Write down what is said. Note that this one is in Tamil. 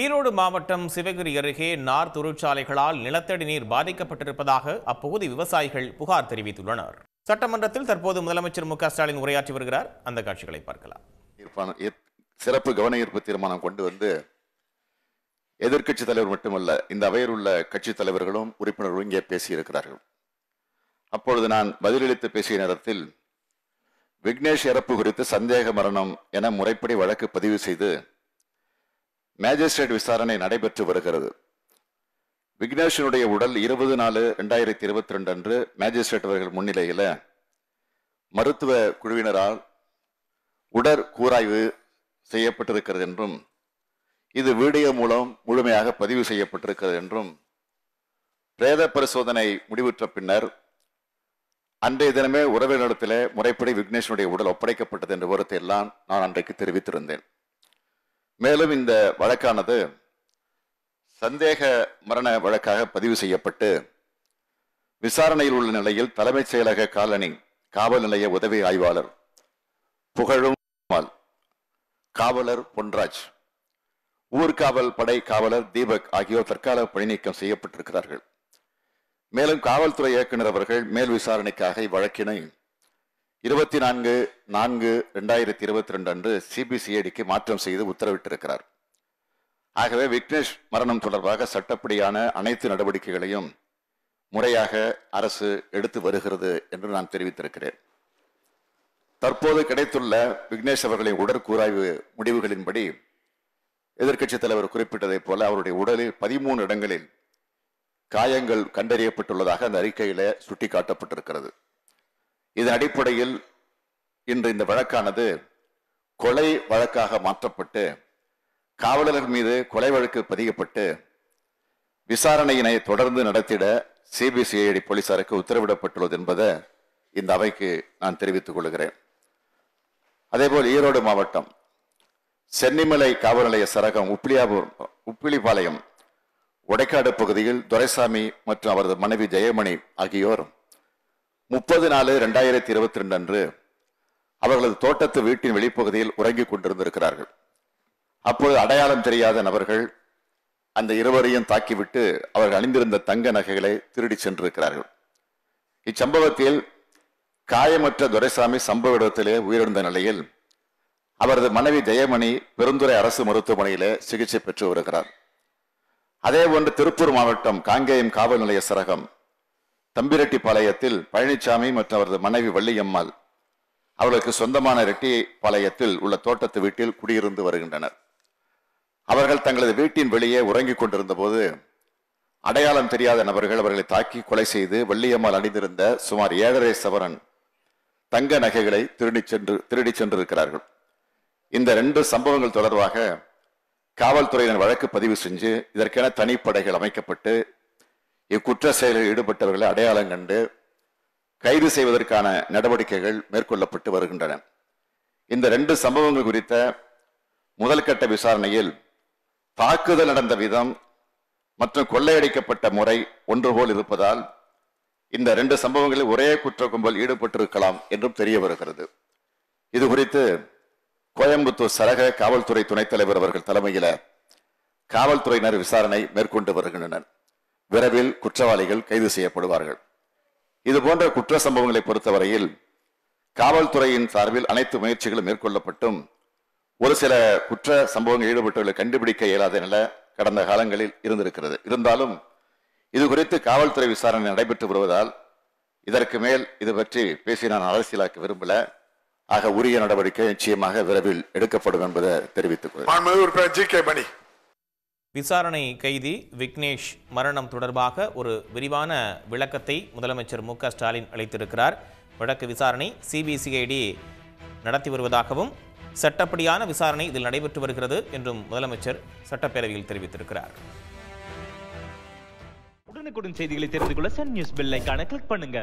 ஈரோடு மாவட்டம் சிவகிரி அருகே நார் தொழிற்சாலைகளால் நிலத்தடி நீர் பாதிக்கப்பட்டிருப்பதாக அப்பகுதி விவசாயிகள் புகார் தெரிவித்துள்ளனர். சட்டமன்றத்தில் தற்போது முதலமைச்சர் மு ஸ்டாலின் உரையாற்றி வருகிறார். அந்த காட்சிகளை பார்க்கலாம். சிறப்பு கவன ஈர்ப்பு தீர்மானம் கொண்டு வந்து எதிர்க்கட்சி தலைவர் மட்டுமல்ல இந்த அவையில் உள்ள கட்சி தலைவர்களும் உறுப்பினர்களும் இங்கே பேசியிருக்கிறார்கள். அப்பொழுது நான் பதிலளித்து பேசிய நேரத்தில் விக்னேஷ் இறப்பு குறித்து சந்தேக மரணம் என முறைப்படி வழக்கு பதிவு செய்து மேஜிஸ்ட்ரேட் விசாரணை நடைபெற்று வருகிறது. விக்னேஷனுடைய உடல் இருபது நாலு ரெண்டாயிரத்தி இருபத்தி ரெண்டு அன்று மேஜிஸ்ட்ரேட் அவர்கள் முன்னிலையில் மருத்துவ குழுவினரால் உடற் கூராய்வு செய்யப்பட்டிருக்கிறது என்றும் இது வீடியோ மூலம் முழுமையாக பதிவு செய்யப்பட்டிருக்கிறது என்றும் பிரேத பரிசோதனை முடிவுற்ற பின்னர் அன்றைய தினமே உறவினரிடத்திலே முறைப்படி விக்னேஷனுடைய உடல் ஒப்படைக்கப்பட்டது என்ற விவரத்தை எல்லாம் நான் அன்றைக்கு தெரிவித்திருந்தேன். மேலும் இந்த வழக்கானது சந்தேக மரண வழக்காக பதிவு செய்யப்பட்டு விசாரணையில் உள்ள நிலையில் தலைமைச் செயலக காலனி காவல் நிலைய உதவி ஆய்வாளர் புகழும் காவலர் பொன்ராஜ். ஊர்காவல் படை காவலர் தீபக் ஆகியோர் தற்கால பணிநீக்கம் செய்யப்பட்டிருக்கிறார்கள். மேலும் காவல்துறை இயக்குனர் அவர்கள் மேல் விசாரணைக்காக இவ்வழக்கினை இருபத்தி நான்கு நான்கு ரெண்டாயிரத்தி இருபத்தி ரெண்டு அன்று சிபிசிஐடிக்கு மாற்றம் செய்து உத்தரவிட்டிருக்கிறார். ஆகவே விக்னேஷ் மரணம் தொடர்பாக சட்டப்படியான அனைத்து நடவடிக்கைகளையும் முறையாக அரசு எடுத்து வருகிறது என்று நான் தெரிவித்திருக்கிறேன். தற்போது கிடைத்துள்ள விக்னேஷ் அவர்களின் உடற்கூராய்வு முடிவுகளின்படி எதிர்க்கட்சித் தலைவர் குறிப்பிட்டதைப் போல அவருடைய உடலில் பதிமூணு இடங்களில் காயங்கள் கண்டறியப்பட்டுள்ளதாக அந்த அறிக்கையில சுட்டிக்காட்டப்பட்டிருக்கிறது. இதன் அடிப்படையில் இன்று இந்த வழக்கானது கொலை வழக்காக மாற்றப்பட்டு காவலர்கள் மீது கொலை வழக்கு பதியப்பட்டு விசாரணையினை தொடர்ந்து நடத்திட சிபிசிஐடி போலீசாருக்கு உத்தரவிடப்பட்டுள்ளது என்பதை இந்த அவைக்கு நான் தெரிவித்துக் கொள்கிறேன். அதேபோல் ஈரோடு மாவட்டம் சென்னிமலை காவல் நிலைய சரகம் உப்பிலியாபுரம் உப்பிலிபாளையம் உடைக்காடு பகுதியில் துரைசாமி மற்றும் அவரது மனைவி ஜெயமணி ஆகியோர் முப்பது நாலு ரெண்டாயிரத்தி இருபத்தி ரெண்டு அன்று அவர்களது தோட்டத்து வீட்டின் வெளிப்பகுதியில் உறங்கிக் கொண்டிருந்திருக்கிறார்கள். அப்போது அடையாளம் தெரியாத நபர்கள் அந்த இருவரையும் தாக்கிவிட்டு அவர்கள் அணிந்திருந்த தங்க நகைகளை திருடி சென்றிருக்கிறார்கள். இச்சம்பவத்தில் காயமற்ற துரைசாமி சம்பவ இடத்திலே உயிரிழந்த நிலையில் அவரது மனைவி ஜெயமணி பெருந்துறை அரசு மருத்துவமனையிலே சிகிச்சை பெற்று வருகிறார். அதே போன்று திருப்பூர் மாவட்டம் காங்கேயம் காவல் நிலைய சரகம் தம்பிரெட்டிப்பாளையத்தில் பழனிசாமி மற்றும் அவரது மனைவி வள்ளியம்மாள் அவர்களுக்கு சொந்தமான ரெட்டிப்பாளையத்தில் உள்ள தோட்டத்து வீட்டில் குடியிருந்து வருகின்றனர். அவர்கள் தங்களது வீட்டின் வெளியே உறங்கிக் கொண்டிருந்த போது அடையாளம் தெரியாத நபர்கள் அவர்களை தாக்கி கொலை செய்து வள்ளியம்மாள் அணிந்திருந்த சுமார் ஏழரை சவரன் தங்க நகைகளை திருடி சென்று திருடி சென்றிருக்கிறார்கள். இந்த ரெண்டு சம்பவங்கள் தொடர்பாக காவல்துறையினர் வழக்கு பதிவு செஞ்சு இதற்கென தனிப்படைகள் அமைக்கப்பட்டு இக்குற்ற செயலில் ஈடுபட்டவர்களை அடையாளம் கண்டு கைது செய்வதற்கான நடவடிக்கைகள் மேற்கொள்ளப்பட்டு வருகின்றன. இந்த ரெண்டு சம்பவங்கள் குறித்த முதல் கட்ட விசாரணையில் தாக்குதல் நடந்த விதம் மற்றும் கொள்ளையடிக்கப்பட்ட முறை ஒன்று போல் இருப்பதால் இந்த ரெண்டு சம்பவங்களில் ஒரே குற்ற கும்பல் ஈடுபட்டிருக்கலாம் என்றும் தெரிய வருகிறது. இது குறித்து கோயம்புத்தூர் சரக காவல்துறை துணைத் தலைவர் அவர்கள் தலைமையில காவல்துறையினர் விசாரணை மேற்கொண்டு வருகின்றனர். விரைவில் குற்றவாளிகள் கைது செய்யப்படுவார்கள். இது போன்ற குற்ற சம்பவங்களை பொறுத்தவரையில் காவல்துறையின் சார்பில் அனைத்து முயற்சிகளும் மேற்கொள்ளப்பட்டும் ஒரு சில குற்ற சம்பவங்கள் ஈடுபட்டவர்களை கண்டுபிடிக்க இயலாத நிலை கடந்த காலங்களில் இருந்திருக்கிறது. இருந்தாலும் இது குறித்து காவல்துறை விசாரணை நடைபெற்று வருவதால் இதற்கு மேல் இது பற்றி பேசி நான் அரசியலாக்க விரும்பல. ஆக உரிய நடவடிக்கை நிச்சயமாக விரைவில் எடுக்கப்படும் என்பதை தெரிவித்துக் கொள்கிறேன். விசாரணை கைதி விக்னேஷ் மரணம் தொடர்பாக ஒரு விரிவான விளக்கத்தை முதலமைச்சர் மு க ஸ்டாலின் அளித்திருக்கிறார். வழக்கு விசாரணை சிபிசிஐடி நடத்தி வருவதாகவும் சட்டப்படியான விசாரணை இதில் நடைபெற்று வருகிறது என்றும் முதலமைச்சர் சட்டப்பேரவையில் தெரிவித்திருக்கிறார். உடனுக்குடன் செய்திகளை தெரிந்து கொள்ள சன் நியூஸ் பெல் ஐகானை கிளிக் பண்ணுங்க.